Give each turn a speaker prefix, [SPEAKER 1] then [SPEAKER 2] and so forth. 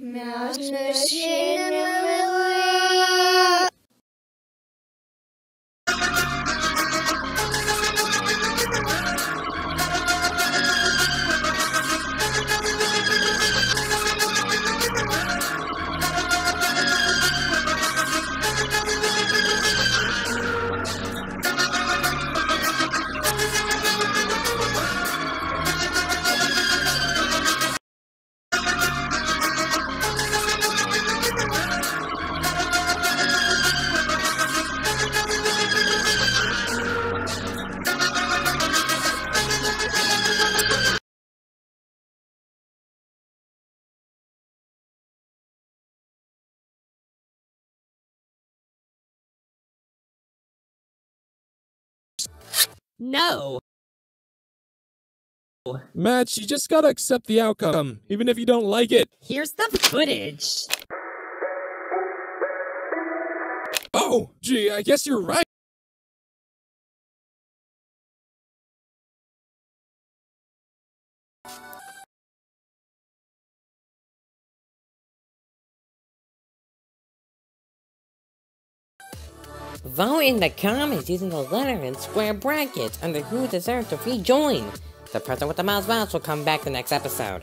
[SPEAKER 1] Mouse Machine
[SPEAKER 2] No!
[SPEAKER 3] Match, you just gotta accept the outcome, even if you don't like it.
[SPEAKER 2] Here's the footage!
[SPEAKER 3] Oh, gee, I guess you're right.
[SPEAKER 2] Vote in the comments using the letter in square brackets under who deserves to rejoin. The person with the most votes will come back the next episode.